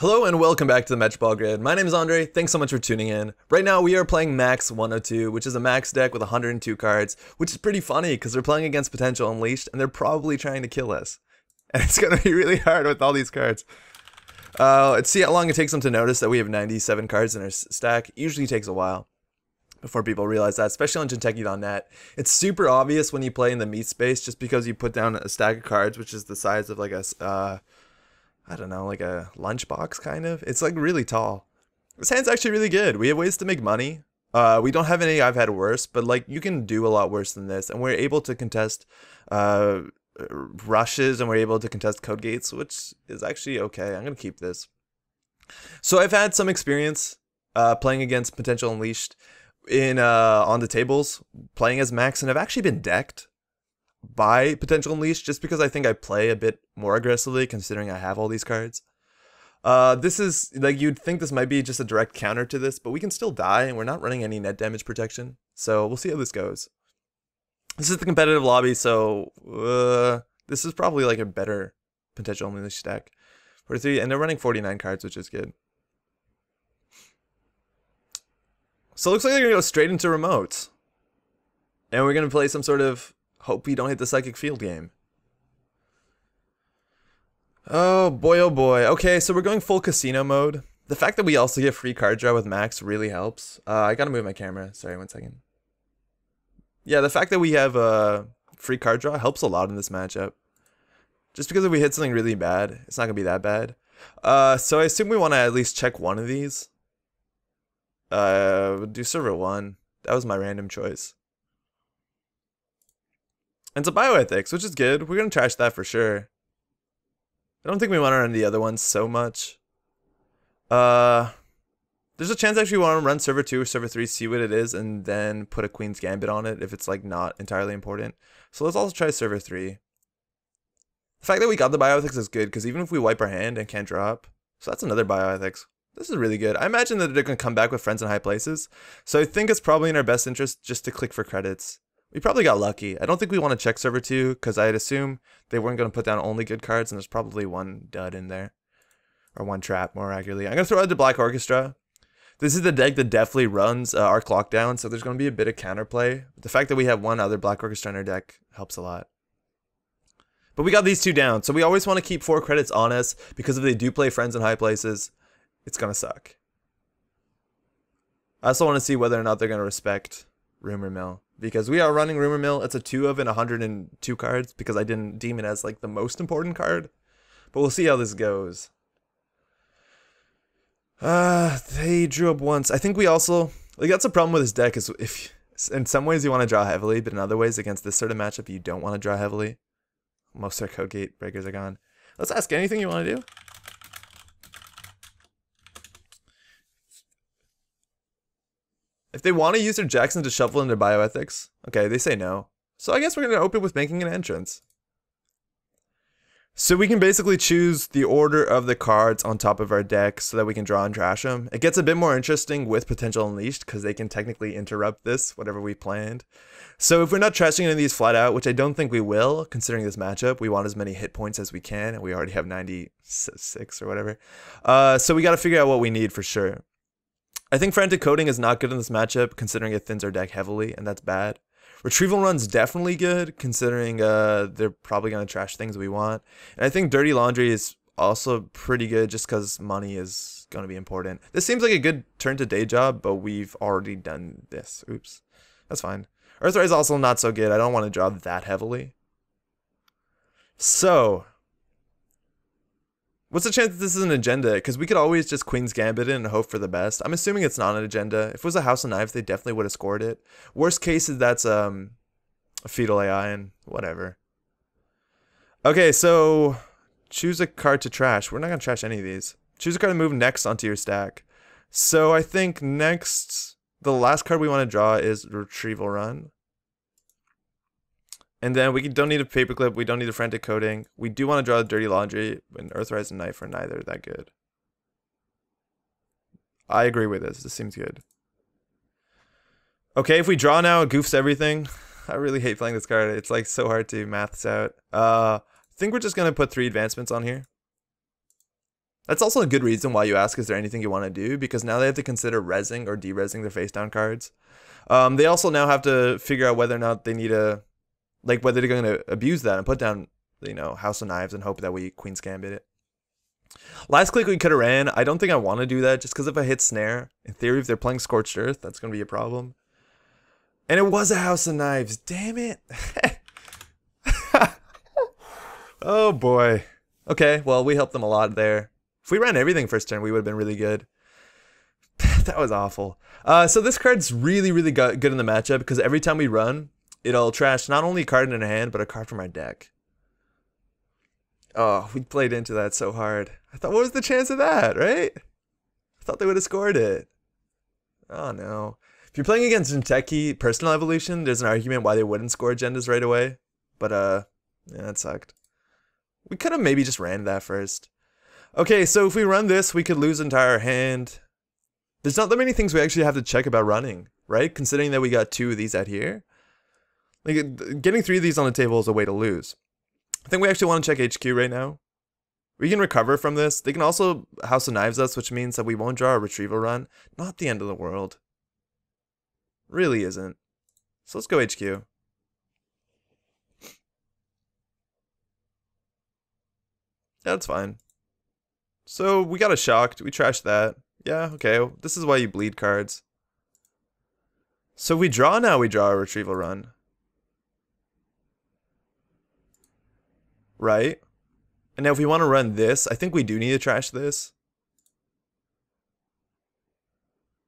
Hello and welcome back to the Metropole Grid. My name is Andre. Thanks so much for tuning in. Right now we are playing MaxX 102, which is a MaxX deck with 102 cards, which is pretty funny because they're playing against Potential Unleashed and they're probably trying to kill us. And it's going to be really hard with all these cards. Uh, let's see how long it takes them to notice that we have 97 cards in our stack. Usually takes a while before people realize that, especially on Jinteki.net. It's super obvious when you play in the meat space just because you put down a stack of cards, which is the size of like a, uh, I don't know, like a lunchbox kind of. It's like really tall. This hand's actually really good. We have ways to make money. Uh, we don't have any I've had worse, but like you can do a lot worse than this, and we're able to contest uh, rushes, and we're able to contest code gates, which is actually okay. I'm gonna keep this. So I've had some experience uh, playing against Potential Unleashed in uh, on the tables, playing as MaxX, and I've actually been decked by Potential Unleashed just because I think I play a bit more aggressively considering I have all these cards. Uh, this is, like, you'd think this might be just a direct counter to this, but we can still die and we're not running any net damage protection. So we'll see how this goes. This is the competitive lobby, so uh, this is probably like a better Potential Unleashed deck. 43, and they're running 49 cards, which is good. So it looks like they're to go straight into remotes. And we're to play some sort of hope we don't hit the psychic field game. Oh boy, oh boy. Okay, so we're going full casino mode. The fact that we also get free card draw with MaxX really helps. Uh, I gotta move my camera. Sorry, one second. Yeah, the fact that we have a uh, free card draw helps a lot in this matchup. Just because if we hit something really bad, it's not gonna be that bad. Uh, so I assume we want to at least check one of these. Uh, do server one. That was my random choice. And a bioethics, which is good. We're gonna trash that for sure. I don't think we want to run the other ones so much. Uh, there's a chance actually we want to run server 2 or server 3, see what it is, and then put a Queen's Gambit on it if it's like not entirely important. So let's also try server 3. The fact that we got the bioethics is good, because even if we wipe our hand and can't drop, so that's another bioethics. This is really good. I imagine that they're going to come back with friends in high places, so I think it's probably in our best interest just to click for credits. We probably got lucky. I don't think we want to check server 2 because I'd assume they weren't going to put down only good cards and there's probably one dud in there. Or one trap, more accurately. I'm going to throw out the Black Orchestra. This is the deck that definitely runs uh, Arc Lockdown, so there's going to be a bit of counterplay. The fact that we have one other Black Orchestra in our deck helps a lot. But we got these two down, so we always want to keep four credits on us because if they do play friends in high places, it's going to suck. I also want to see whether or not they're going to respect Rumor Mill because we are running Rumor Mill. It's a two of and 102 cards because I didn't deem it as like the most important card. But we'll see how this goes. Uh, they drew up once. I think we also like that's a problem with this deck is if in some ways you want to draw heavily, but in other ways against this sort of matchup you don't want to draw heavily. Most of our code gate breakers are gone. Let's ask anything you want to do. If they want to use their Jackson to shuffle into bioethics, okay, they say no. So I guess we're going to open with making an entrance. So we can basically choose the order of the cards on top of our deck so that we can draw and trash them. It gets a bit more interesting with Potential Unleashed because they can technically interrupt this, whatever we planned. So if we're not trashing any of these flat out, which I don't think we will, considering this matchup, we want as many hit points as we can, and we already have 96 or whatever. Uh, so we got to figure out what we need for sure. I think frantic coding is not good in this matchup, considering it thins our deck heavily, and that's bad. Retrieval run's definitely good, considering uh, they're probably going to trash things we want. And I think dirty laundry is also pretty good, just because money is going to be important. This seems like a good turn to day job, but we've already done this. Oops. That's fine. Earthrise is also not so good. I don't want to draw that heavily. So, What's the chance that this is an agenda? Because we could always just Queen's Gambit it and hope for the best. I'm assuming it's not an agenda. If it was a House of Knives, they definitely would have scored it. Worst case is that's um, a fetal AI and whatever. Okay, so choose a card to trash. We're not going to trash any of these. Choose a card to move next onto your stack. So I think next, the last card we want to draw is Retrieval Run. And then we don't need a paperclip. We don't need a frantic coding. We do want to draw dirty laundry, and Earthrise and Knife are neither that good. I agree with this. This seems good. Okay, if we draw now, it goofs everything. I really hate playing this card. It's like so hard to maths out. Uh, I think we're just gonna put three advancements on here. That's also a good reason why you ask, is there anything you want to do? Because now they have to consider resing or de-resing their face down cards. Um, they also now have to figure out whether or not they need a, like whether they're going to abuse that and put down, you know, House of Knives and hope that we Queen's Gambit it. Last click we could have ran. I don't think I want to do that just because if I hit snare, in theory, if they're playing Scorched Earth, that's going to be a problem. And it was a House of Knives. Damn it. oh boy. Okay, well, we helped them a lot there. If we ran everything first turn, we would have been really good. that was awful. Uh, so this card's really, really good in the matchup because every time we run, it'll trash not only a card in our hand, but a card from our deck. Oh, we played into that so hard. I thought, what was the chance of that, right? I thought they would have scored it. Oh no. If you're playing against Jinteki Personal Evolution, there's an argument why they wouldn't score agendas right away. But, uh, yeah, that sucked. We could have maybe just ran that first. Okay, so if we run this, we could lose entire hand. There's not that many things we actually have to check about running, right? Considering that we got two of these out here. Like, getting three of these on the table is a way to lose. I think we actually want to check HQ right now. We can recover from this. They can also House of Knives us, which means that we won't draw a retrieval run. Not the end of the world. Really isn't. So let's go HQ. Yeah, that's fine. So we got a shocked. We trashed that. Yeah, okay. This is why you bleed cards. So we draw now, we draw a retrieval run. Right? And now if we want to run this, I think we do need to trash this.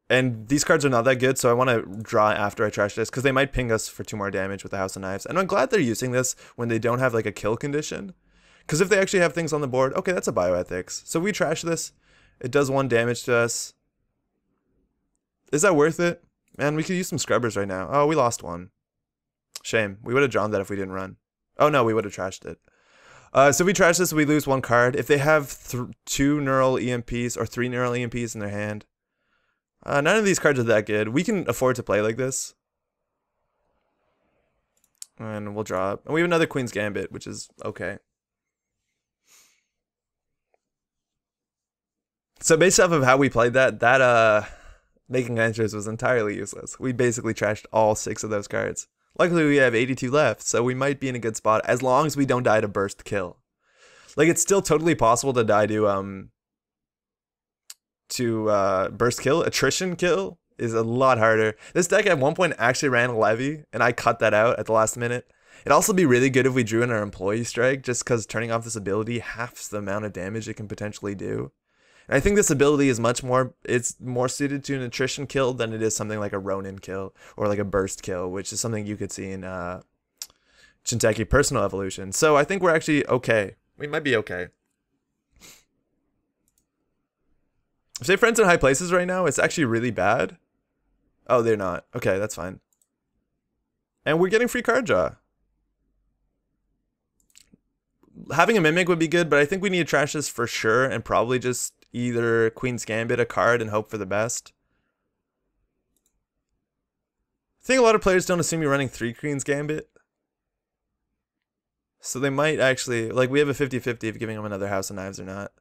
And these cards are not that good, so I want to draw after I trash this, because they might ping us for two more damage with the House of Knives. And I'm glad they're using this when they don't have like a kill condition. Because if they actually have things on the board, okay, that's a bioethics. So we trash this. It does one damage to us. Is that worth it? Man, we could use some scrubbers right now. Oh, we lost one. Shame. We would have drawn that if we didn't run. Oh no, we would have trashed it. Uh, so we trash this, we lose one card. If they have two neural EMPs or three neural EMPs in their hand, uh, none of these cards are that good. We can afford to play like this. And we'll draw. And we have another Queen's Gambit, which is okay. So based off of how we played that, that uh making entries was entirely useless. We basically trashed all six of those cards. Luckily we have 82 left, so we might be in a good spot as long as we don't die to burst kill. Like it's still totally possible to die to um to uh burst kill. Attrition kill is a lot harder. This deck at one point actually ran levy, and I cut that out at the last minute. It'd also be really good if we drew in our employee strike, just because turning off this ability halves the amount of damage it can potentially do. And I think this ability is much more it's more suited to an attrition kill than it is something like a Ronin kill or like a burst kill, which is something you could see in uh Jinteki personal evolution. So I think we're actually okay. We might be okay. If say friends in high places right now, it's actually really bad. Oh, they're not. Okay, that's fine. And we're getting free card draw. Having a mimic would be good, but I think we need to trash this for sure and probably just either Queen's Gambit a card and hope for the best. I think a lot of players don't assume you're running three Queen's Gambit. So they might actually, like we have a 50-50 of giving them another House of Knives or not.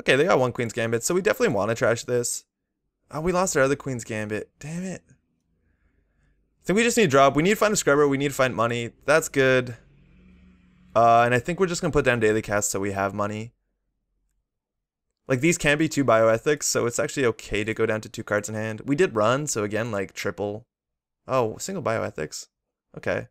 Okay, they got one Queen's Gambit, so we definitely want to trash this. Oh, we lost our other Queen's Gambit. Damn it. I think we just need to drop. We need to find a scrubber. We need to find money. That's good. Uh, and I think we're just going to put down daily cast so we have money. Like these can be two bioethics, so it's actually okay to go down to two cards in hand. We did run, so again, like triple. Oh, single bioethics. Okay.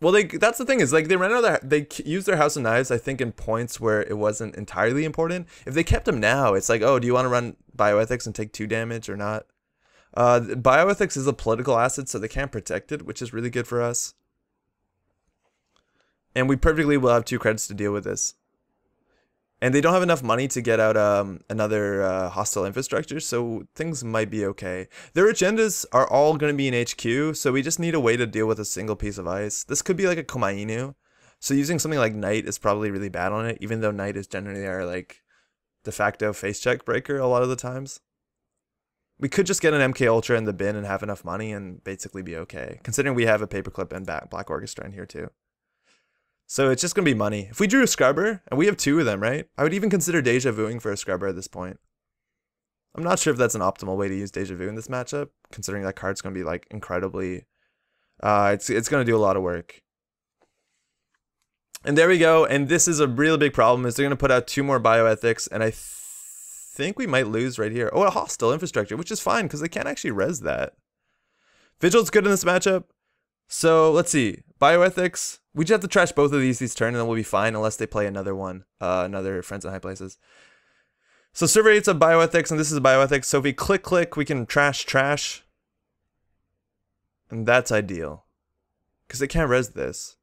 Well, they that's the thing is like they ran out their, they used their house of knives I think in points where it wasn't entirely important. If they kept them now, it's like oh, do you want to run bioethics and take two damage or not? Uh, bioethics is a political asset, so they can't protect it, which is really good for us. And we perfectly will have two credits to deal with this and they don't have enough money to get out um, another uh, hostile infrastructure, so things might be okay. Their agendas are all going to be in HQ, so we just need a way to deal with a single piece of ice. This could be like a Komainu, so using something like Knight is probably really bad on it, even though Knight is generally our like de facto face check breaker a lot of the times. We could just get an MK Ultra in the bin and have enough money and basically be okay, considering we have a paperclip and Black Orchestra in here too. So it's just gonna be money. If we drew a scrubber, and we have two of them, right? I would even consider deja vuing for a scrubber at this point. I'm not sure if that's an optimal way to use deja vu in this matchup, considering that card's gonna be like incredibly uh it's it's gonna do a lot of work. And there we go. And this is a really big problem is they're gonna put out two more bioethics, and I th- think we might lose right here. Oh, a hostile infrastructure, which is fine because they can't actually res that. Vigil's good in this matchup. So let's see. Bioethics. We just have to trash both of these these turn and then we'll be fine unless they play another one. Uh, another Friends in High Places. So server 8's a bioethics and this is bioethics. So if we click click, we can trash trash. And that's ideal. Because they can't res this.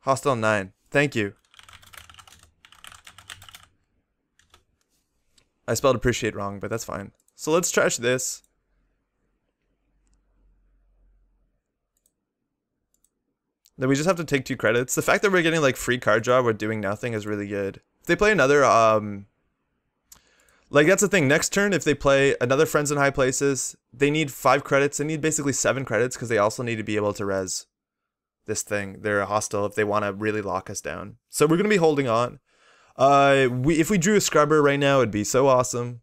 Hostile 9. Thank you. I spelled appreciate wrong, but that's fine. So let's trash this. Then we just have to take two credits. The fact that we're getting like free card draw, we're doing nothing is really good. If they play another, um, like that's the thing. Next turn, if they play another Friends in High Places, they need five credits. They need basically seven credits because they also need to be able to res this thing. They're hostile if they want to really lock us down. So we're gonna be holding on. Uh, we if we drew a scrubber right now, it'd be so awesome.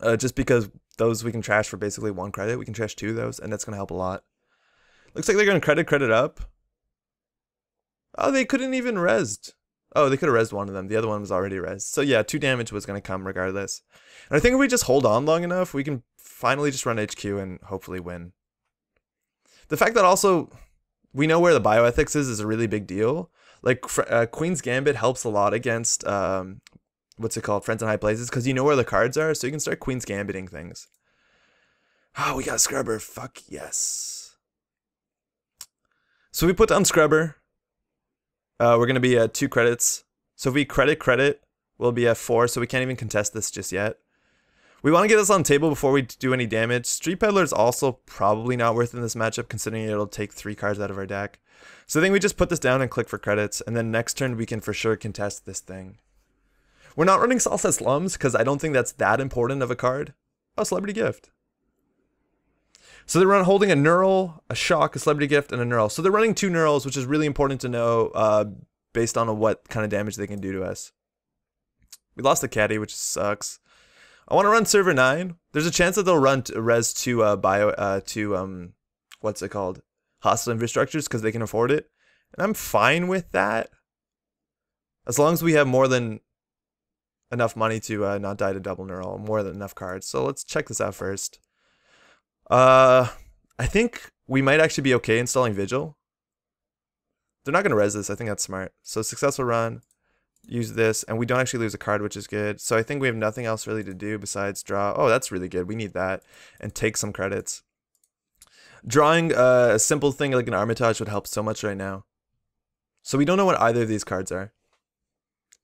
Uh, just because those we can trash for basically one credit. We can trash two of those, and that's gonna help a lot. Looks like they're gonna credit credit up. Oh, they couldn't even resed. Oh, they could have resed one of them. The other one was already resed. So yeah, two damage was going to come regardless. And I think if we just hold on long enough, we can finally just run HQ and hopefully win. The fact that also we know where the bioethics is is a really big deal. Like uh, Queen's Gambit helps a lot against um, what's it called, Friends in High Places, because you know where the cards are, so you can start Queen's Gambiting things. Oh, we got Scrubber. Fuck yes. So we put down Scrubber. Uh, we're going to be at two credits. So if we credit credit, we'll be at four, so we can't even contest this just yet. We want to get this on table before we do any damage. Street Peddler is also probably not worth in this matchup, considering it'll take three cards out of our deck. So I think we just put this down and click for credits, and then next turn we can for sure contest this thing. We're not running Salsette Slums, because I don't think that's that important of a card. Oh, Celebrity Gift. So they're holding a neural, a Shock, a Celebrity Gift, and a neural. So they're running two neurals, which is really important to know uh, based on what kind of damage they can do to us. We lost the Caddy, which sucks. I want to run server 9. There's a chance that they'll run res to uh, bio uh, to um what's it called? Hostile infrastructures because they can afford it. And I'm fine with that. As long as we have more than enough money to uh, not die to double neural, more than enough cards. So let's check this out first. Uh, I think we might actually be okay installing Vigil. They're not going to res this. I think that's smart. So successful run, use this, and we don't actually lose a card, which is good. So I think we have nothing else really to do besides draw. Oh, that's really good. We need that. And take some credits. Drawing uh, a simple thing like an Armitage would help so much right now. So we don't know what either of these cards are.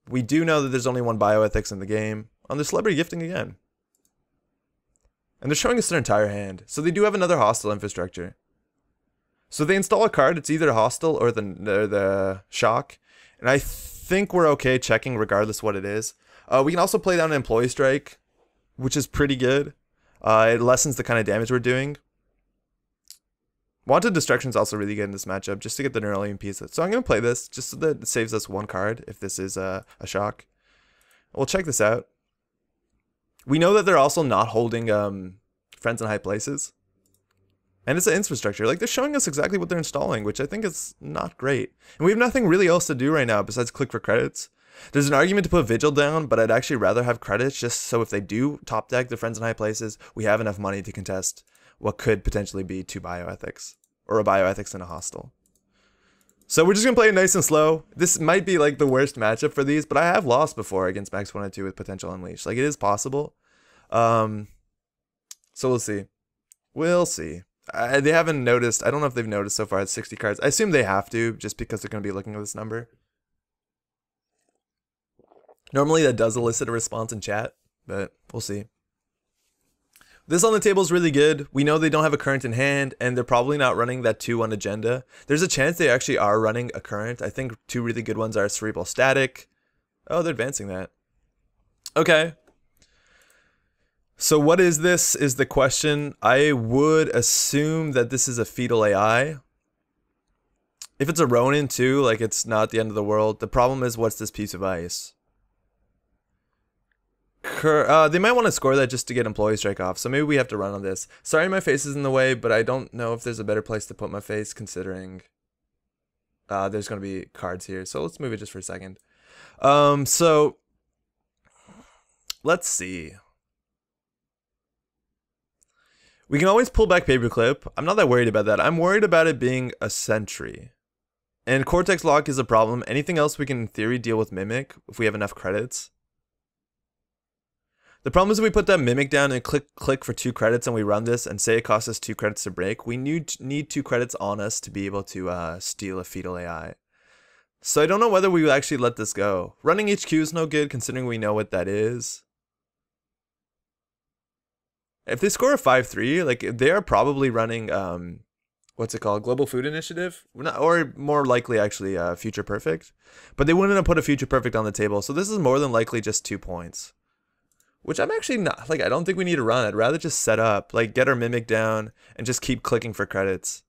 We do know that there's only one bioethics in the game. On the celebrity gifting again. And they're showing us their entire hand. So they do have another hostile infrastructure. So they install a card, it's either hostile or the, or the shock. And I think we're okay checking regardless what it is. Uh, we can also play down an employee strike, which is pretty good. Uh, it lessens the kind of damage we're doing. Wanton Destruction is also really good in this matchup, just to get the Neuralian piece. So I'm going to play this, just so that it saves us one card if this is a, a shock. We'll check this out. We know that they're also not holding um, friends in high places. And it's an infrastructure. Like, they're showing us exactly what they're installing, which I think is not great. And we have nothing really else to do right now besides click for credits. There's an argument to put Vigil down, but I'd actually rather have credits just so if they do top deck the friends in high places, we have enough money to contest what could potentially be two bioethics. Or a bioethics and a hostile. So we're just to play it nice and slow. This might be like the worst matchup for these, but I have lost before against MaxX 102 with Potential Unleashed. Like it is possible. Um, so we'll see. We'll see. I, they haven't noticed. I don't know if they've noticed so far at 60 cards. I assume they have to just because they're going to be looking at this number. Normally that does elicit a response in chat, but we'll see. This on the table is really good. We know they don't have a current in hand, and they're probably not running that 2-1 agenda. There's a chance they actually are running a current. I think two really good ones are Cerebral Static. Oh, they're advancing that. Okay. So what is this is the question. I would assume that this is a fetal AI. If it's a Ronin too, like it's not the end of the world. The problem is what's this piece of ice? Uh, they might want to score that just to get employee strike off, so maybe we have to run on this. Sorry my face is in the way, but I don't know if there's a better place to put my face considering uh, there's going to be cards here. So let's move it just for a second. Um, so let's see. We can always pull back paperclip. I'm not that worried about that. I'm worried about it being a sentry. And Cortex Lock is a problem. Anything else we can in theory deal with Mimic if we have enough credits. The problem is if we put that Mimic down and click click for two credits and we run this and say it costs us two credits to break, we need, need two credits on us to be able to uh, steal a fetal AI. So I don't know whether we actually let this go. Running HQ is no good considering we know what that is. If they score a 5-3, like they are probably running um what's it called? Global Food Initiative? Or more likely actually uh, Future Perfect. But they wouldn't have put a Future Perfect on the table. So this is more than likely just two points. Which I'm actually not like I don't think we need to run. I'd rather just set up, like get our mimic down and just keep clicking for credits.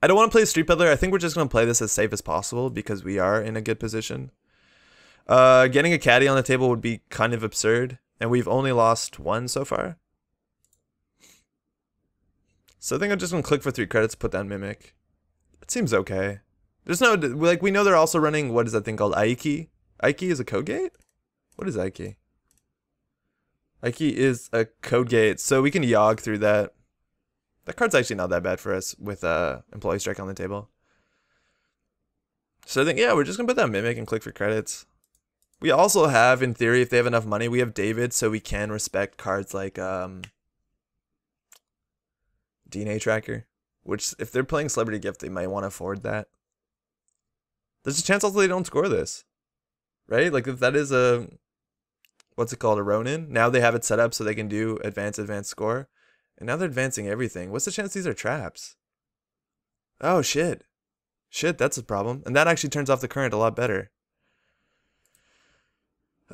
I don't want to play Street Peddler. I think we're just going to play this as safe as possible because we are in a good position. Uh, getting a caddy on the table would be kind of absurd, and we've only lost one so far. So I think I'm just going to click for three credits, put down Mimic. It seems okay. There's no, like, we know they're also running, what is that thing called? Aiki? Aiki is a code gate? What is Aiki? Aiki is a code gate, so we can Yogg through that. That card's actually not that bad for us with uh, Employee Strike on the table. So I think, yeah, we're just going to put that Mimic and click for credits. We also have, in theory, if they have enough money, we have David, so we can respect cards like um, DNA Tracker. Which, if they're playing Celebrity Gift, they might want to afford that. There's a chance also they don't score this. Right? Like, if that is a... What's it called? A Ronin? Now they have it set up so they can do advanced, advanced score. And now they're advancing everything. What's the chance these are traps? Oh, shit. Shit, that's a problem. And that actually turns off the current a lot better.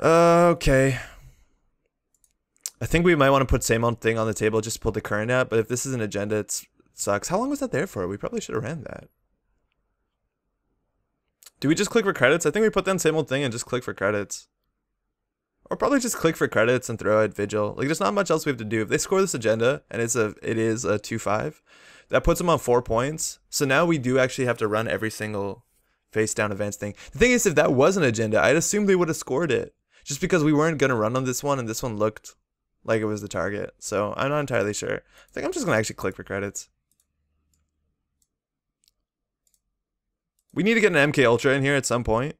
Okay. I think we might want to put same old thing on the table, just pull the current out. But if this is an agenda, it sucks. How long was that there for? We probably should have ran that. Do we just click for credits? I think we put down same old thing and just click for credits. Or probably just click for credits and throw out Vigil. Like there's not much else we have to do. If they score this agenda and it's a it is a 2-5, that puts them on four points. So now we do actually have to run every single face down advance thing. The thing is if that was an agenda, I'd assume they would have scored it. Just because we weren't gonna run on this one and this one looked like it was the target. So I'm not entirely sure. I think I'm just gonna actually click for credits. We need to get an MK Ultra in here at some point.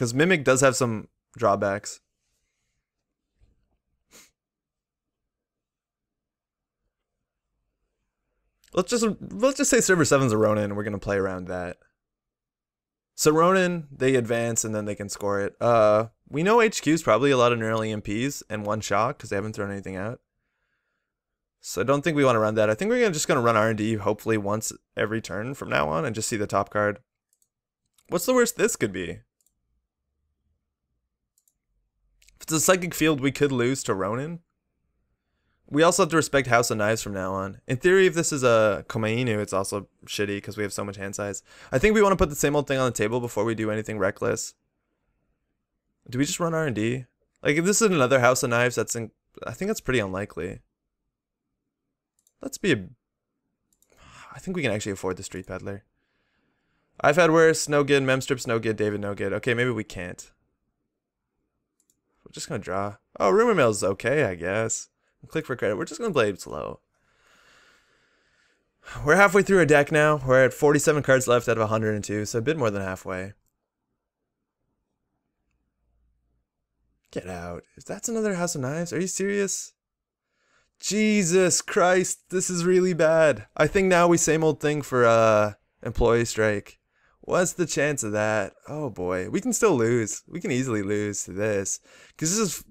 Because Mimic does have some drawbacks. Let's just let's just say server 7's a Ronin and we're gonna play around that. So Ronin, they advance and then they can score it. Uh we know HQ is probably a lot of neural EMPs and one shot because they haven't thrown anything out. So I don't think we want to run that. I think we're just going to run R&D hopefully once every turn from now on and just see the top card. What's the worst this could be? If it's a Psychic Field, we could lose to Ronin. We also have to respect House of Knives from now on. In theory, if this is a Komainu, it's also shitty because we have so much hand size. I think we want to put the same old thing on the table before we do anything reckless. Do we just run R&D? Like, if this is another House of Knives, that's in, I think that's pretty unlikely. Let's be a... I think we can actually afford the Street Peddler. I've had worse. No good. Memstrips, no good. David, no good. Okay, maybe we can't. We're just to draw. Oh, Rumor Mill's okay, I guess. Click for credit. We're just to play it slow. We're halfway through our deck now. We're at 47 cards left out of 102, so a bit more than halfway. Get out. If that's another House of Knives, are you serious? Jesus Christ, this is really bad. I think now we same old thing for uh employee strike. What's the chance of that? Oh boy, we can still lose. We can easily lose to this because this is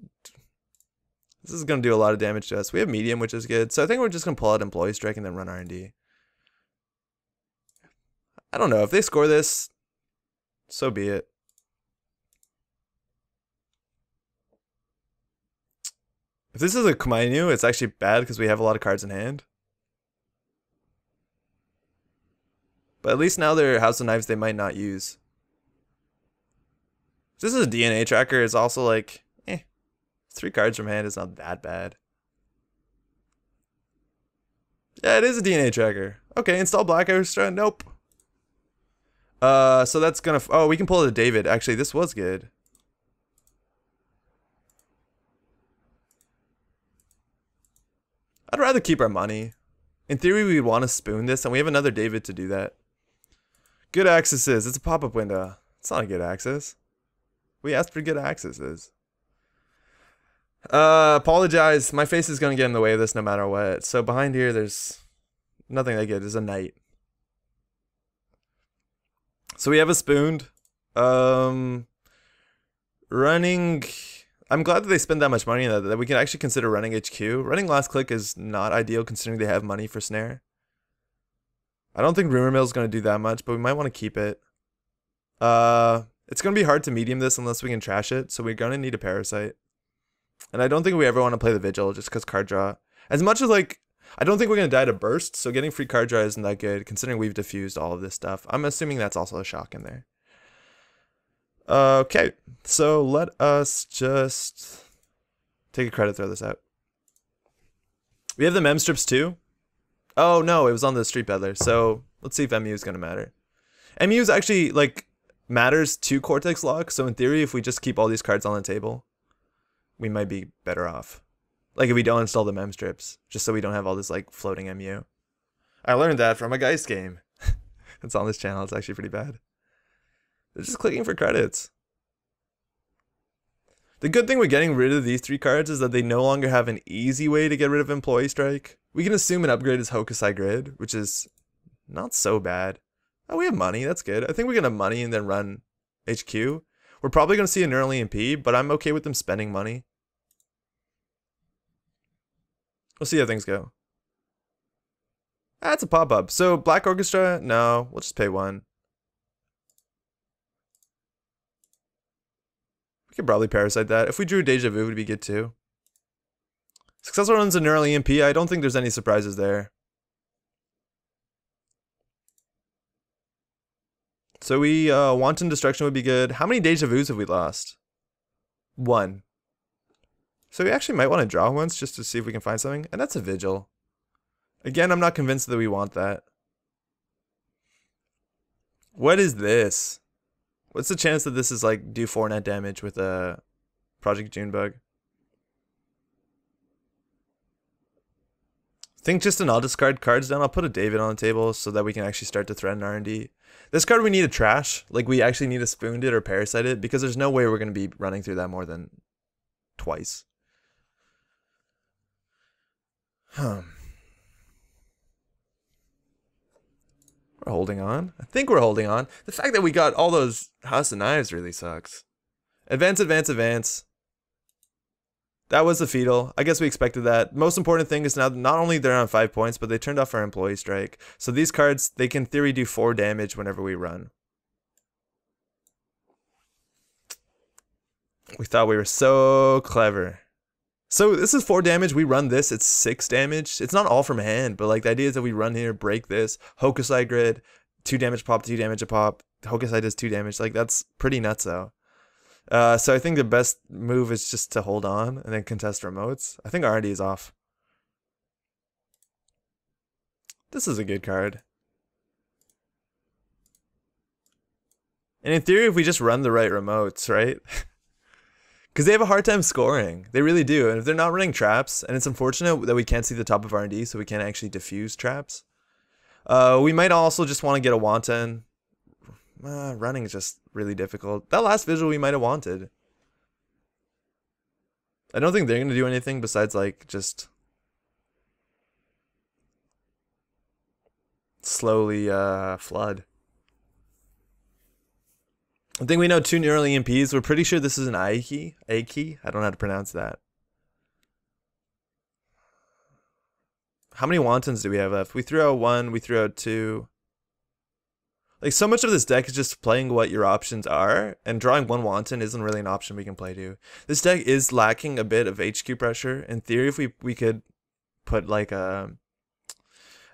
this is gonna do a lot of damage to us. We have medium, which is good. So I think we're just gonna pull out employee strike and then run R and D. I don't know if they score this. So be it. If this is a Komainu, it's actually bad because we have a lot of cards in hand. But at least now they're House of Knives they might not use. This is a DNA tracker. It's also like, eh, three cards from hand is not that bad. Yeah, it is a DNA tracker. Okay, install Black Orchestra. Nope. Uh, so that's gonna. oh, we can pull the David. Actually, this was good. I'd rather keep our money. In theory, we'd want to spoon this, and we have another David to do that. Good accesses. It's a pop-up window. It's not a good access. We asked for good accesses. Uh, apologize. My face is going to get in the way of this no matter what. So behind here, there's nothing that good. There's a knight. So we have a spooned. Um, running... I'm glad that they spend that much money that we can actually consider running HQ. Running last click is not ideal considering they have money for snare. I don't think Rumor Mill is going to do that much, but we might want to keep it. Uh, it's going to be hard to medium this unless we can trash it, so we're going to need a Parasite. And I don't think we ever want to play the Vigil just because card draw. As much as like, I don't think we're going to die to Burst, so getting free card draw isn't that good considering we've diffused all of this stuff. I'm assuming that's also a shock in there. Okay, so let us just take a credit, throw this out. We have the mem strips too. Oh no, it was on the Street Peddler. So let's see if MU is gonna matter. MU is actually like matters to Cortex lock. So in theory, if we just keep all these cards on the table, we might be better off. Like if we don't install the mem strips, just so we don't have all this like floating MU. I learned that from a Geist game. it's on this channel. It's actually pretty bad. They're just clicking for credits. The good thing with getting rid of these three cards is that they no longer have an easy way to get rid of Employee Strike. We can assume an upgrade is Hokusai Grid, which is not so bad. Oh, we have money. That's good. I think we're going to have money and then run HQ. We're probably going to see a neural EMP, but I'm okay with them spending money. We'll see how things go. That's a pop-up. So Black Orchestra? No, we'll just pay one. We could probably parasite that. If we drew Deja Vu, it would be good too. Successful runs a neural EMP. I don't think there's any surprises there. So we, uh, Wanton Destruction would be good. How many Deja Vus have we lost? One. So we actually might want to draw once just to see if we can find something. And that's a Vigil. Again, I'm not convinced that we want that. What is this? What's the chance that this is like do 4 net damage with a Project Junebug? think just an I'll discard cards down. I'll put a David on the table so that we can actually start to threaten R&D. This card we need to trash. Like we actually need to spoon it or parasite it because there's no way we're going to be running through that more than twice. Hmm. Holding on. I think we're holding on. The fact that we got all those House of Knives really sucks. Advance, advance, advance. That was the fetal. I guess we expected that. Most important thing is now not only they're on five points, but they turned off our employee strike. So these cards, they can theory do four damage whenever we run. We thought we were so clever. So this is four damage. We run this. It's six damage. It's not all from hand, but like the idea is that we run here, break this, Hokusai grid, two damage pop, two damage a pop. Hokusai does two damage. Like that's pretty nuts though. Uh, so I think the best move is just to hold on and then contest remotes. I think R&D is off. This is a good card. And in theory, if we just run the right remotes, right? Because they have a hard time scoring. They really do. And if they're not running traps, and it's unfortunate that we can't see the top of R&D, so we can't actually diffuse traps. Uh, we might also just want to get a Wanton. Uh, running is just really difficult. That last visual we might have wanted. I don't think they're going to do anything besides, like, just... Slowly, uh, flood. I think we know two neural EMPs. We're pretty sure this is an I key. A key? I don't know how to pronounce that. How many wantons do we have left? We threw out one, we threw out two. Like, so much of this deck is just playing what your options are, and drawing one wanton isn't really an option we can play to. This deck is lacking a bit of HQ pressure. In theory, if we, we could put, like, a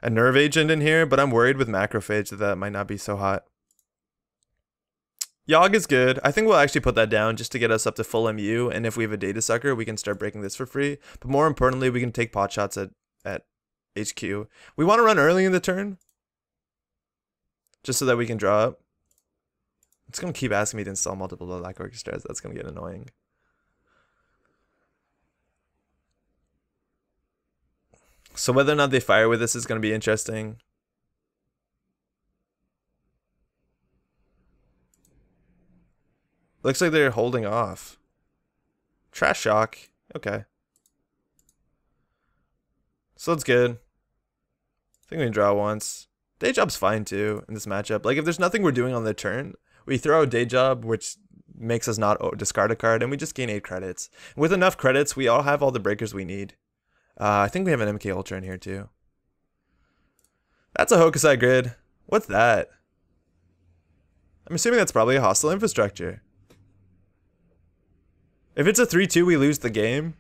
a nerve agent in here, but I'm worried with macrophage that that might not be so hot. Yogg is good. I think we'll actually put that down just to get us up to full MU, and if we have a Datasucker, we can start breaking this for free. But more importantly, we can take pot shots at, at HQ. We want to run early in the turn, just so that we can draw up. It's going to keep asking me to install multiple Black Orchestras. That's going to get annoying. So whether or not they fire with this is going to be interesting. Looks like they're holding off. Trash shock. Okay. So that's good. I think we can draw once. Day job's fine too in this matchup. Like if there's nothing we're doing on the turn, we throw a day job, which makes us not discard a card, and we just gain eight credits. With enough credits, we all have all the breakers we need. Uh, I think we have an MK Ultra in here too. That's a Hokusai grid. What's that? I'm assuming that's probably a hostile infrastructure. If it's a 3-2, we lose the game.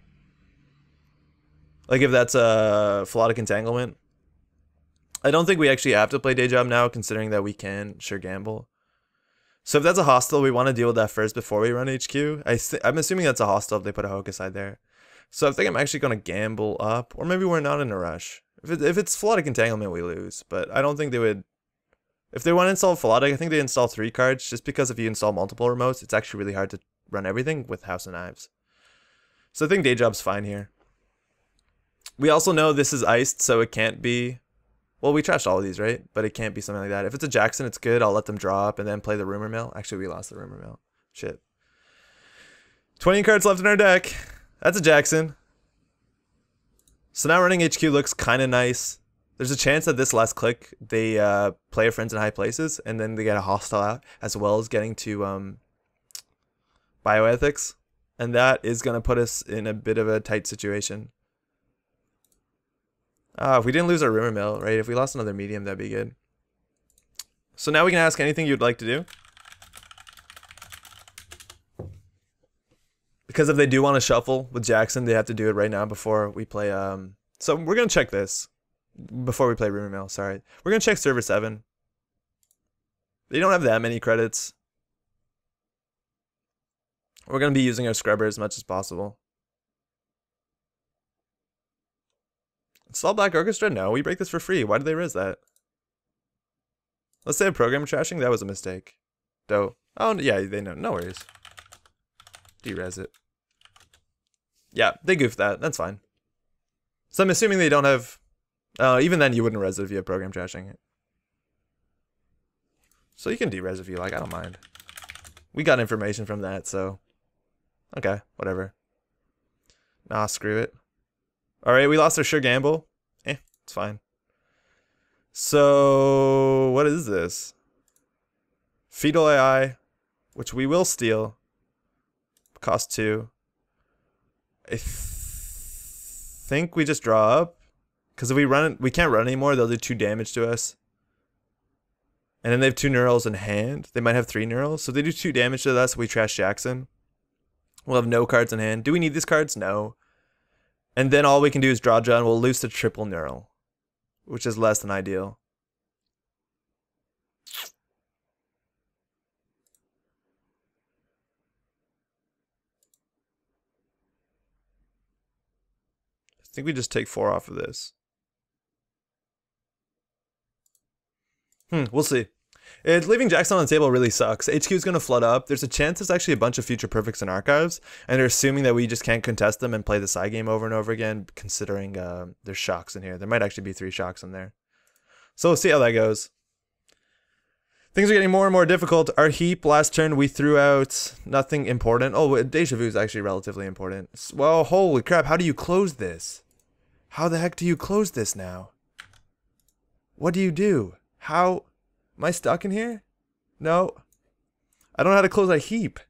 Like if that's a Philotic Entanglement. I don't think we actually have to play Day Job now, considering that we can sure gamble. So if that's a hostile, we want to deal with that first before we run HQ. I I'm assuming that's a hostile if they put a Hokusai there. So I think I'm actually going to gamble up, or maybe we're not in a rush. If, it, if it's Philotic Entanglement, we lose, but I don't think they would... If they want to install Philotic, I think they install three cards, just because if you install multiple remotes, it's actually really hard to run everything with House of Knives. So I think Day Job's fine here. We also know this is iced, so it can't be... Well, we trashed all of these, right? But it can't be something like that. If it's a Jackson, it's good. I'll let them draw up and then play the Rumor Mill. Actually, we lost the Rumor Mill. Shit. 20 cards left in our deck. That's a Jackson. So now running HQ looks kind of nice. There's a chance that this last click, they uh, play a friends in high places, and then they get a hostile out, as well as getting to um, bioethics. And that is going to put us in a bit of a tight situation. Ah, if we didn't lose our rumor mill, right? If we lost another medium, that'd be good. So now we can ask anything you'd like to do. Because if they do want to shuffle with Jackson, they have to do it right now before we play. Um, so we're going to check this before we play Rumor Mill. Sorry. We're going to check Server 7. They don't have that many credits. We're going to be using our scrubber as much as possible. Install Black Orchestra? No, we break this for free. Why did they res that? Let's say program trashing? That was a mistake. Doe. Oh, yeah, they know. No worries. Derez it. Yeah, they goofed that. That's fine. So I'm assuming they don't have... Uh, even then, you wouldn't res it if you have program trashing. So you can derez if you like. I don't mind. We got information from that, so... Okay, whatever. Nah, screw it. Alright, we lost our sure gamble. Eh, it's fine. So, what is this? Fetal AI, which we will steal. Cost two. I th think we just draw up. Because if we run we can't run anymore, they'll do two damage to us. And then they have two neurals in hand. They might have three neurals. So they do two damage to us, we trash Jackson. We'll have no cards in hand. Do we need these cards? No. And then all we can do is draw draw and we'll lose the triple neural. Which is less than ideal. I think we just take four off of this. Hmm, we'll see. It, leaving Jackson on the table really sucks. HQ is going to flood up. There's a chance there's actually a bunch of future perfects in archives, and they're assuming that we just can't contest them and play the side game over and over again, considering uh, there's shocks in here. There might actually be three shocks in there. So we'll see how that goes. Things are getting more and more difficult. Our heap last turn we threw out nothing important. Oh, Deja Vu is actually relatively important. Well, holy crap, how do you close this? How the heck do you close this now? What do you do? How? Am I stuck in here? No. I don't know how to close a heap.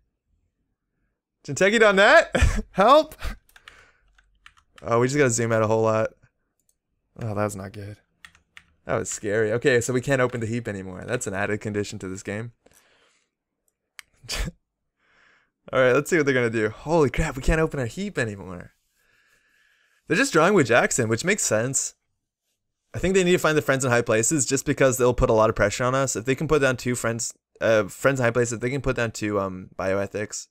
Jinteki.net? Help! Oh, we just gotta zoom out a whole lot. Oh, that was not good. That was scary. Okay, so we can't open the heap anymore. That's an added condition to this game. Alright, let's see what they're gonna do. Holy crap, we can't open our heap anymore. They're just drawing with Jackson, which makes sense. I think they need to find the friends in high places just because they'll put a lot of pressure on us. If they can put down two friends, uh, friends in high places, they can put down two um bioethics,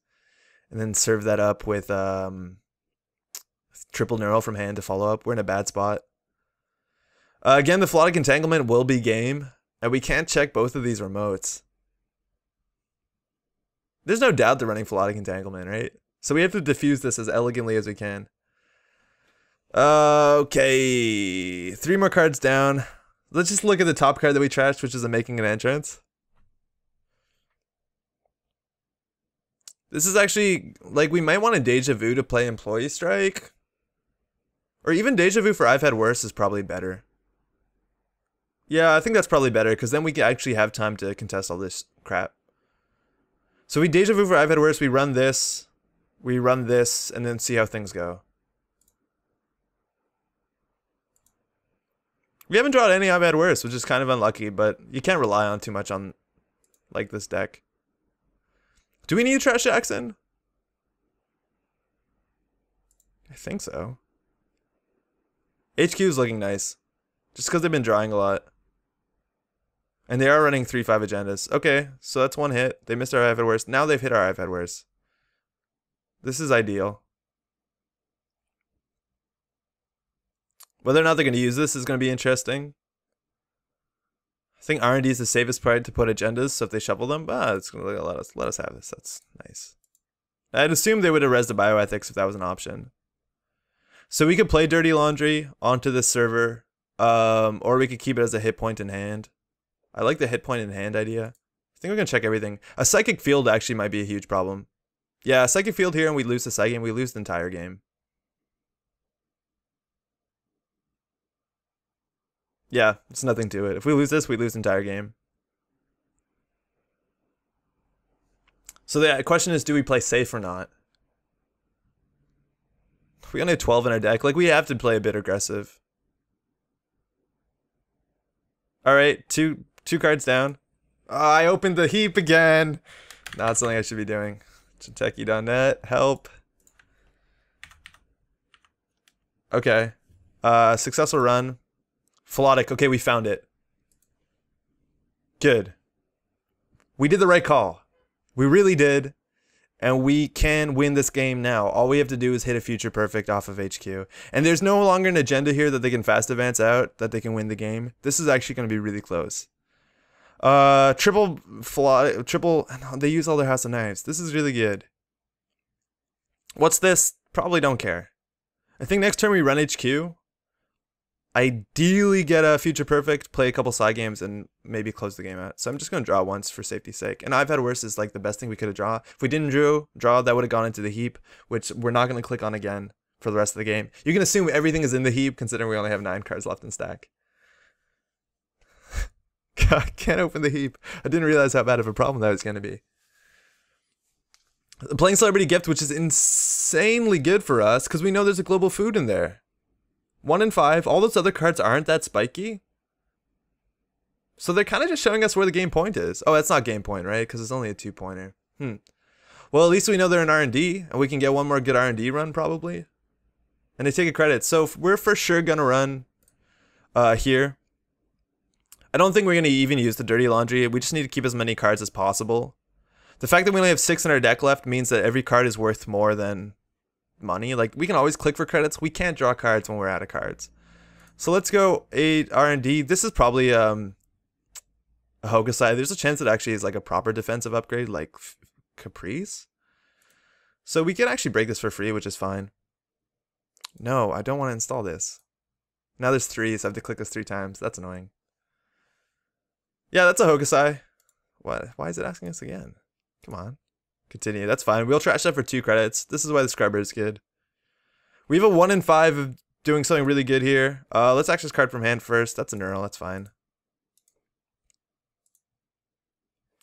and then serve that up with um triple neural from hand to follow up, we're in a bad spot. Uh, again, the Philotic Entanglement will be game, and we can't check both of these remotes. There's no doubt they're running Philotic Entanglement, right? So we have to diffuse this as elegantly as we can. Uh, okay, three more cards down. Let's just look at the top card that we trashed, which is a making an entrance. This is actually, like, we might want a Deja Vu to play Employee Strike. Or even Deja Vu for I've Had Worse is probably better. Yeah, I think that's probably better, because then we can actually have time to contest all this crap. So we Deja Vu for I've Had Worse, we run this, we run this, and then see how things go. We haven't drawn any I've had worse, which is kind of unlucky, but you can't rely on too much on like this deck. Do we need Trash Jackson? I think so. HQ is looking nice. Just because they've been drawing a lot. And they are running 3-5 agendas. Okay, so that's one hit. They missed our I've had worse. Now they've hit our I've had worse. This is ideal. Whether or not they're going to use this is going to be interesting. I think R&D is the safest part to put agendas, so if they shuffle them, ah, it's going to let us, let us have this. That's nice. I'd assume they would have the bioethics if that was an option. So we could play Dirty Laundry onto this server, um, or we could keep it as a hit point in hand. I like the hit point in hand idea. I think we're going to check everything. A Psychic Field actually might be a huge problem. Yeah, Psychic Field here and we lose the Psychic, and we lose the entire game. Yeah, it's nothing to it. If we lose this, we lose the entire game. So the question is, do we play safe or not? We only have 12 in our deck. Like, we have to play a bit aggressive. Alright, two two cards down. Oh, I opened the heap again. Not something I should be doing. Jinteki.net, help. Okay. Uh, successful run. Philotic, okay, we found it. Good. We did the right call. We really did. And we can win this game now. All we have to do is hit a future perfect off of HQ. And there's no longer an agenda here that they can fast advance out, that they can win the game. This is actually going to be really close. Uh, triple, triple, they use all their House of Knives. This is really good. What's this? Probably don't care. I think next turn we run HQ ideally get a future perfect, play a couple side games, and maybe close the game out. So I'm just gonna draw once for safety's sake. And I've had worse is like the best thing we could have drawn. If we didn't draw, draw that would have gone into the heap, which we're not gonna click on again for the rest of the game. You can assume everything is in the heap, considering we only have nine cards left in stack. Can't open the heap. I didn't realize how bad of a problem that was gonna be. Playing Celebrity Gift, which is insanely good for us, because we know there's a global food in there. One in five. All those other cards aren't that spiky. So they're kind of just showing us where the game point is. Oh, that's not game point, right? Because it's only a two pointer. Hmm. Well, at least we know they're in R&D, and we can get one more good R&D run probably. And they take a credit. So we're for sure gonna run uh, here. I don't think we're gonna even use the dirty laundry. We just need to keep as many cards as possible. The fact that we only have six in our deck left means that every card is worth more than money. Like we can always click for credits. We can't draw cards when we're out of cards. So let's go eight R and D. This is probably um a Hokusai. There's a chance it actually is like a proper defensive upgrade, like Caprice. So we can actually break this for free, which is fine. No, I don't want to install this. Now there's three, so I have to click this three times. That's annoying. Yeah, that's a Hokusai. What? Why is it asking us again? Come on. Continue. That's fine. We'll trash that for two credits. This is why the Scrubber is good. We have a one in five of doing something really good here. Uh, let's access card from hand first. That's a neural. That's fine.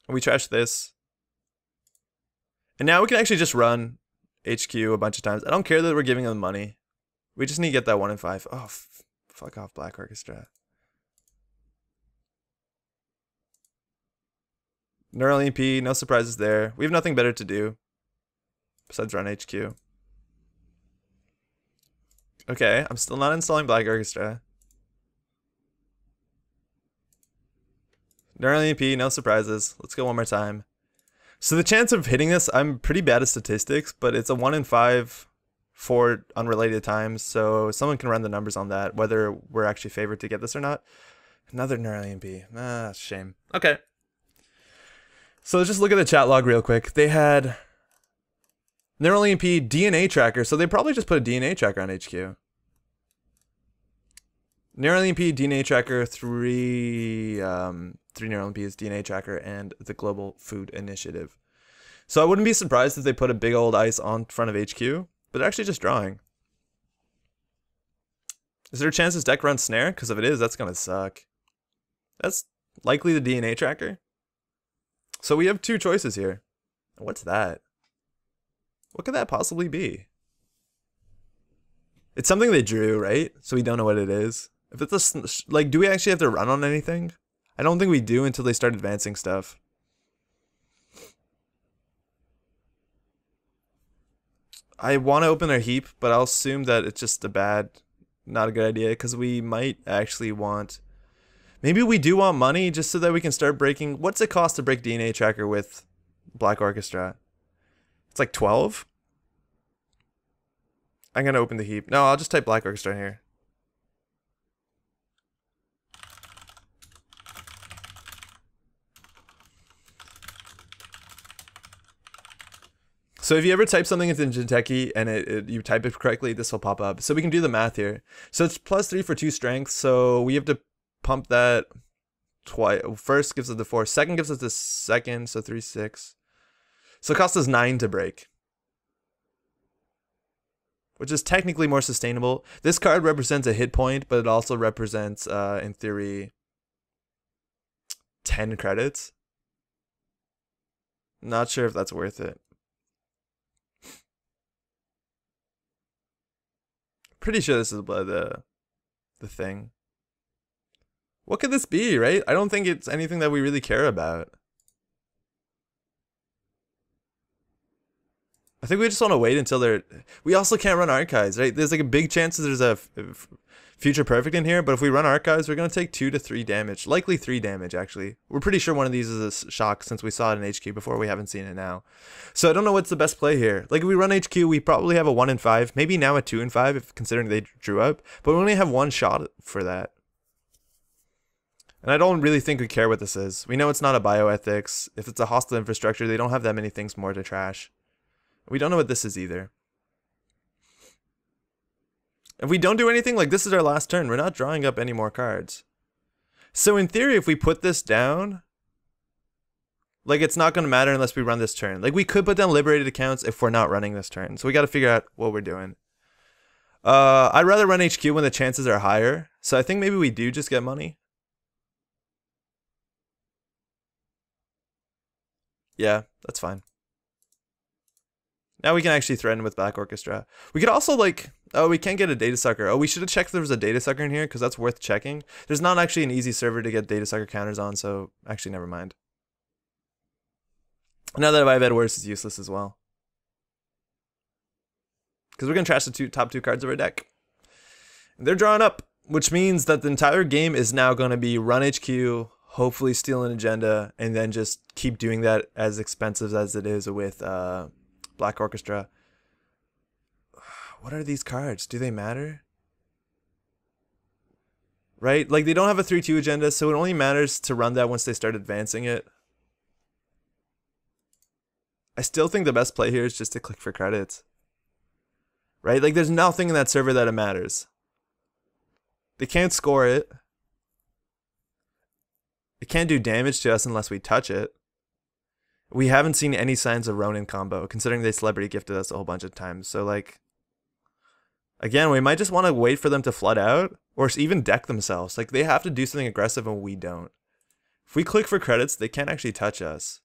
We trash this. And now we can actually just run HQ a bunch of times. I don't care that we're giving them money. We just need to get that one in five. Oh, fuck off, Black Orchestra. Neural EMP, no surprises there. We have nothing better to do besides run HQ. Okay, I'm still not installing Black Orchestra. Neural EMP, no surprises. Let's go one more time. So the chance of hitting this, I'm pretty bad at statistics, but it's a 1 in 5 for unrelated times, so someone can run the numbers on that, whether we're actually favored to get this or not. Another Neural EMP. Ah, shame. Okay. So let's just look at the chat log real quick. They had Neural EMP DNA tracker, so they probably just put a DNA tracker on HQ. Neural EMP, DNA tracker, three um, three Neural EMPs, DNA tracker, and the Global Food Initiative. So I wouldn't be surprised if they put a big old ice on front of HQ, but they're actually just drawing. Is there a chance this deck runs snare? Because if it is, that's gonna suck. That's likely the DNA tracker. So we have two choices here. What's that? What could that possibly be? It's something they drew, right? So we don't know what it is. If it's a like, do we actually have to run on anything? I don't think we do until they start advancing stuff. I want to open their heap, but I'll assume that it's just a bad, not a good idea because we might actually want. Maybe we do want money just so that we can start breaking. What's it cost to break DNA Tracker with Black Orchestra? It's like 12? I'm going to open the heap. No, I'll just type Black Orchestra in here. So if you ever type something into Jinteki and it, it, you type it correctly, this will pop up. So we can do the math here. So it's plus three for two strengths. So we have to pump that twice. First gives us the four. Second gives us the second. So three, six. So it costs us nine to break. Which is technically more sustainable. This card represents a hit point, but it also represents, uh, in theory, 10 credits. Not sure if that's worth it. Pretty sure this is the the thing. What could this be, right? I don't think it's anything that we really care about. I think we just want to wait until they're. We also can't run archives, right? There's like a big chance that there's a future perfect in here, but if we run archives, we're gonna take two to three damage, likely three damage actually. We're pretty sure one of these is a shock since we saw it in HQ before. We haven't seen it now, so I don't know what's the best play here. Like if we run HQ, we probably have a one in five, maybe now a two in five if considering they drew up, but we only have one shot for that. And I don't really think we care what this is. We know it's not a bioethics. If it's a hostile infrastructure, they don't have that many things more to trash. We don't know what this is either. If we don't do anything, like this is our last turn. We're not drawing up any more cards. So in theory, if we put this down, like it's not going to matter unless we run this turn. Like we could put down liberated accounts if we're not running this turn. So we got to figure out what we're doing. Uh, I'd rather run HQ when the chances are higher. So I think maybe we do just get money. Yeah, that's fine. Now we can actually threaten with Black Orchestra. We could also like, oh, we can't get a Datasucker. Oh, we should have checked if there was a Datasucker in here because that's worth checking. There's not actually an easy server to get Datasucker counters on, so actually never mind. Now that I've had worse is useless as well. Because we're going to trash the two, top two cards of our deck. They're drawing up, which means that the entire game is now going to be run HQ, hopefully steal an agenda, and then just keep doing that as expensive as it is with uh, Black Orchestra. What are these cards? Do they matter? Right? Like they don't have a 3-2 agenda, so it only matters to run that once they start advancing it. I still think the best play here is just to click for credits. Right? Like there's nothing in that server that it matters. They can't score it. It can't do damage to us unless we touch it. We haven't seen any signs of Ronin combo, considering they celebrity gifted us a whole bunch of times. So like again, we might just want to wait for them to flood out or even deck themselves. Like they have to do something aggressive and we don't. If we click for credits, they can't actually touch us.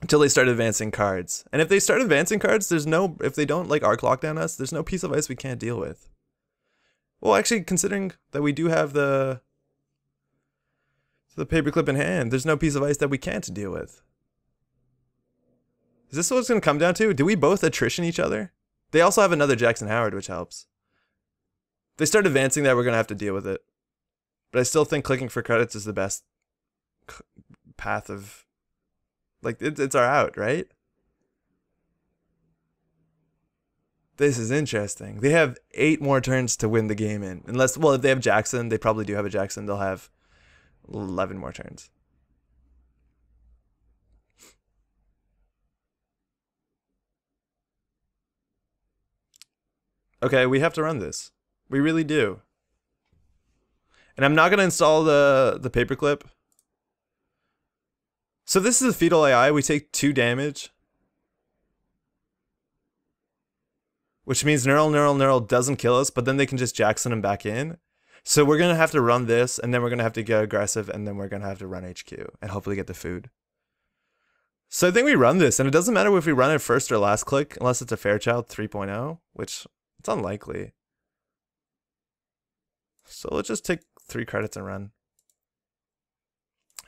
Until they start advancing cards. And if they start advancing cards, there's no if they don't like arc lockdown us, there's no piece of ice we can't deal with. Well, actually, considering that we do have the the paperclip in hand, there's no piece of ice that we can't deal with. Is this what it's going to come down to? Do we both attrition each other? They also have another Jackson Howard, which helps. They start advancing that, we're going to have to deal with it. But I still think clicking for credits is the best path of like it, it's our out, right? This is interesting. They have eight more turns to win the game in. Unless, well, if they have Jackson, they probably do have a Jackson. They'll have 11 more turns. Okay, we have to run this. We really do. And I'm not going to install the, the paperclip. So this is a fetal AI. We take two damage. Which means neural, neural, neural doesn't kill us, but then they can just Jackson him back in. So we're going to have to run this, and then we're going to have to get aggressive, and then we're to have to run HQ, and hopefully get the food. So I think we run this, and it doesn't matter if we run it first or last click, unless it's a Fairchild 3.0, which it's unlikely. So let's just take three credits and run.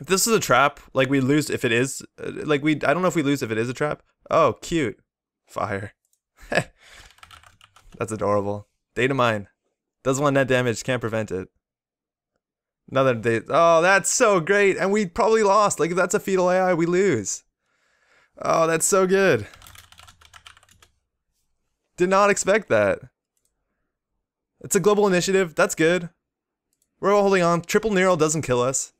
If this is a trap, like we lose if it is, uh, like we, I don't know if we lose if it is a trap. Oh, cute. Fire. That's adorable. Data mine. Does one net damage, can't prevent it. Another day. Oh, that's so great. And we probably lost. Like, if that's a fetal AI, we lose. Oh, that's so good. Did not expect that. It's a global initiative. That's good. We're all holding on. Triple Neural doesn't kill us.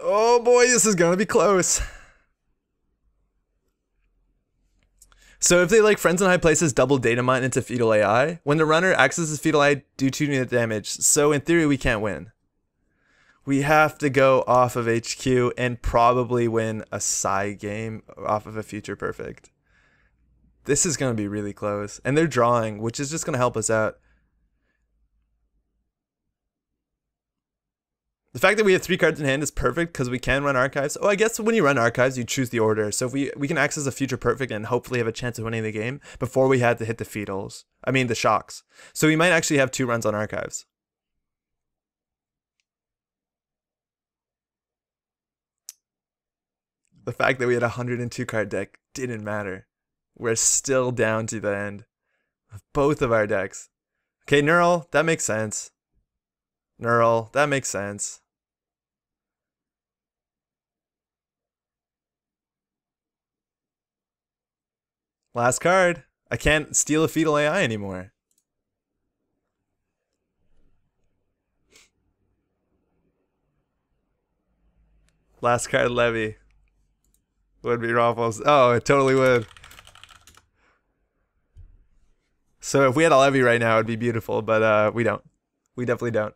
Oh boy, this is gonna be close. So if they like friends in high places double data mine into fetal AI, when the runner accesses fetal AI, do two net damage. So in theory, we can't win. We have to go off of HQ and probably win a side game off of a future perfect. This is going to be really close. And they're drawing, which is just going to help us out. The fact that we have three cards in hand is perfect because we can run archives. Oh, I guess when you run archives, you choose the order. So if we we can access a future perfect and hopefully have a chance of winning the game before we had to hit the fetals. I mean the shocks. So we might actually have two runs on archives. The fact that we had a 102 card deck didn't matter. We're still down to the end of both of our decks. Okay, Neural, that makes sense. Neural, that makes sense. Last card. I can't steal a fetal AI anymore. Last card Levy. Would be Ruffles. Oh, it totally would. So if we had a Levy right now, it'd be beautiful, but uh, we don't. We definitely don't.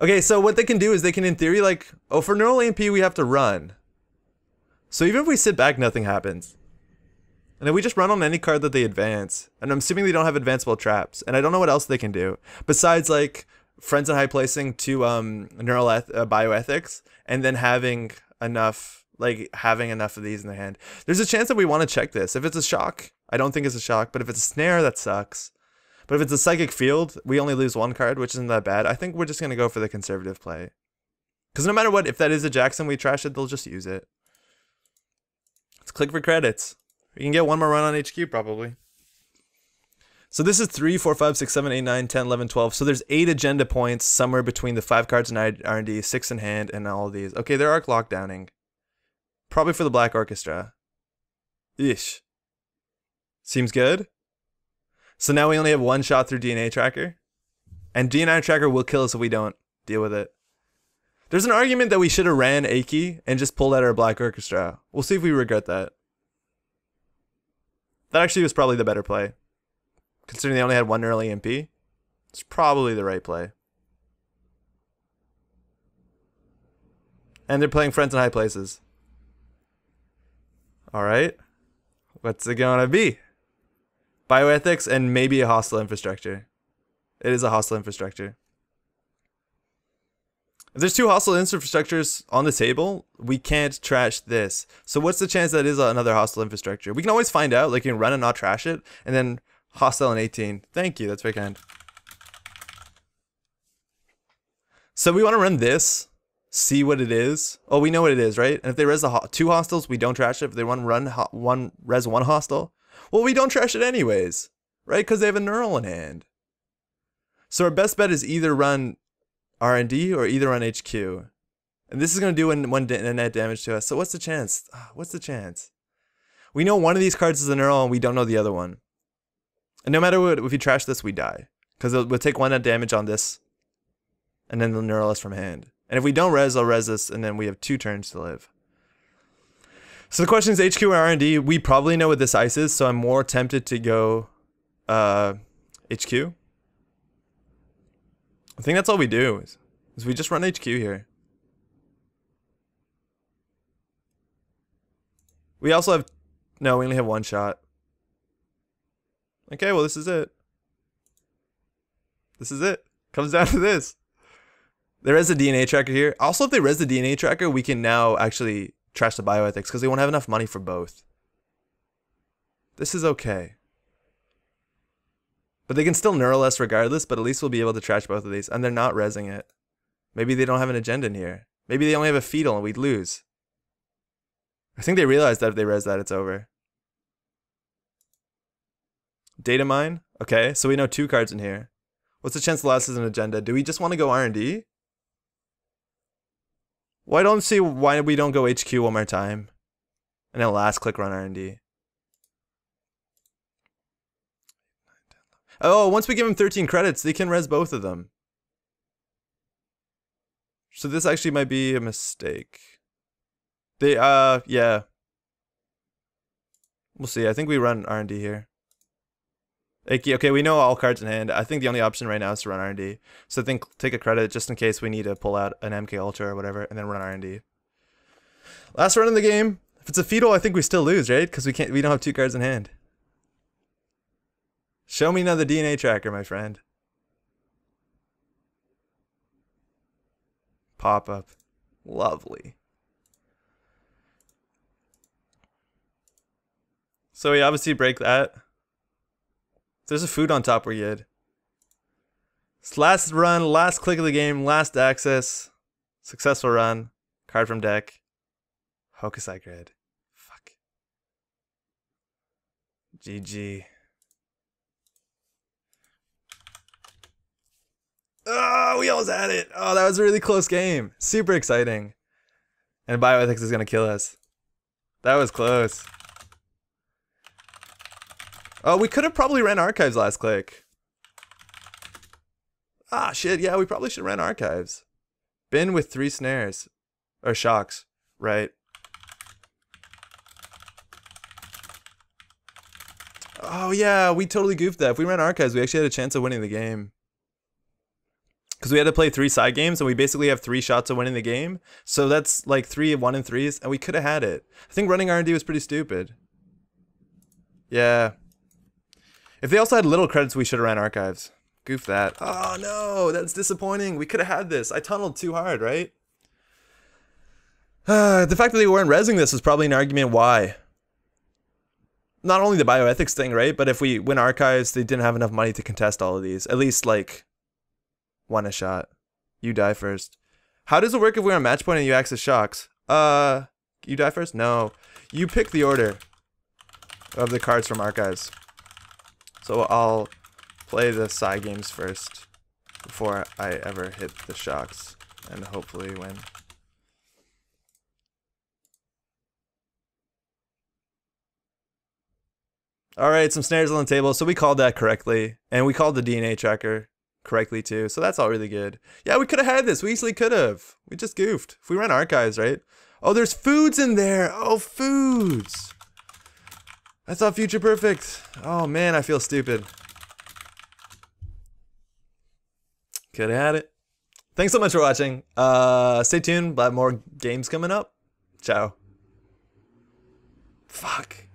Okay, so what they can do is they can, in theory, like, oh, for neural EMP, we have to run. So even if we sit back, nothing happens. And then we just run on any card that they advance. And I'm assuming they don't have advanceable traps. And I don't know what else they can do. Besides, like, friends in high placing to um, neural eth- uh, bioethics, and then having enough, like, having enough of these in the hand. There's a chance that we want to check this. If it's a shock, I don't think it's a shock. But if it's a snare, that sucks. But if it's a psychic field, we only lose one card, which isn't that bad. I think we're just going to go for the conservative play. Because no matter what, if that is a Jackson, we trash it, they'll just use it. Let's click for credits. We can get one more run on HQ probably. So this is 3, 4, 5, 6, 7, 8, 9, 10, 11, 12. So there's 8 agenda points somewhere between the 5 cards in R&D, 6 in hand, and all these. Okay, they're arc lockdowning. Probably for the Black Orchestra. Ish. Seems good. So now we only have one shot through DNA Tracker. And DNA Tracker will kill us if we don't deal with it. There's an argument that we should have ran Aki and just pulled out our Black Orchestra. We'll see if we regret that. That actually was probably the better play. Considering they only had one neural EMP, it's probably the right play. And they're playing friends in high places. Alright. What's it gonna be? Bioethics and maybe a hostile infrastructure. It is a hostile infrastructure. If there's two hostile infrastructures on the table, we can't trash this. So what's the chance that is another hostile infrastructure? We can always find out, like you can run and not trash it, and then hostile in 18. Thank you, that's very kind. So we want to run this, see what it is. Oh, we know what it is, right? And if they res the ho two hostiles, we don't trash it. If they want run one res one hostile, well, we don't trash it anyways, right? Because they have a neural in hand. So our best bet is either run R&D or either on HQ. And this is going to do one, one net damage to us. So what's the chance? Ah, what's the chance? We know one of these cards is a neural and we don't know the other one. And no matter what, if we trash this, we die. Because we'll take one net damage on this. And then they'll neural us from hand. And if we don't res, they'll res us, and then we have two turns to live. So the question is HQ or R&D. We probably know what this ice is, so I'm more tempted to go uh, HQ. I think that's all we do, is, is we just run HQ here. We also have, no, we only have one shot. Okay, well this is it. This is it. Comes down to this. There is a DNA tracker here. Also, if they res the DNA tracker, we can now actually trash the bioethics because they won't have enough money for both. This is okay. But they can still neural us regardless, but at least we'll be able to trash both of these. And they're not resing it. Maybe they don't have an agenda in here. Maybe they only have a fetal and we'd lose. I think they realize that if they res that, it's over. Data mine? Okay, so we know two cards in here. What's the chance the last is an agenda? Do we just want to go R&D? Well, I don't see why we don't go HQ one more time. And then last click run R&D. Oh, once we give him 13 credits, they can res both of them. So this actually might be a mistake. They, uh, yeah. We'll see. I think we run R&D here. Okay, we know all cards in hand. I think the only option right now is to run R&D. So I think take a credit just in case we need to pull out an MK Ultra or whatever, and then run R&D. Last run in the game. If it's a fetal, I think we still lose, right? Because we can't. We don't have two cards in hand. Show me another DNA tracker, my friend. Pop up. Lovely. So we obviously break that. There's a food on top, we're good. It's last run, last click of the game, last access. Successful run. Card from deck. Hokusai grid. Fuck. GG. Oh, we almost had it. Oh, that was a really close game. Super exciting. And bioethics is going to kill us. That was close. Oh, we could have probably ran archives last click. Ah, shit. Yeah, we probably should run archives. Bin with three snares. Or shocks. Right. Oh, yeah. We totally goofed that. If we ran archives, we actually had a chance of winning the game. Because we had to play three side games, and we basically have three shots of winning the game. So that's like three one and threes, and we could have had it. I think running R&D was pretty stupid. Yeah. If they also had little credits, we should have ran archives. Goof that. Oh no, that's disappointing. We could have had this. I tunneled too hard, right? Uh, the fact that they weren't resing this is probably an argument why. Not only the bioethics thing, right? But if we win archives, they didn't have enough money to contest all of these. At least like one a shot. You die first. How does it work if we're on match point and you access shocks? Uh, you die first? No. You pick the order of the cards from archives. So I'll play the side games first before I ever hit the shocks and hopefully win. All right, some snares on the table. So we called that correctly. And we called the DNA tracker correctly too. So that's all really good. Yeah, we could have had this. We easily could have. We just goofed. If we ran archives, right? Oh, there's foods in there. Oh, foods. I thought future perfect. Oh man, I feel stupid. Could have had it. Thanks so much for watching. Uh, stay tuned, but more games coming up. Ciao. Fuck.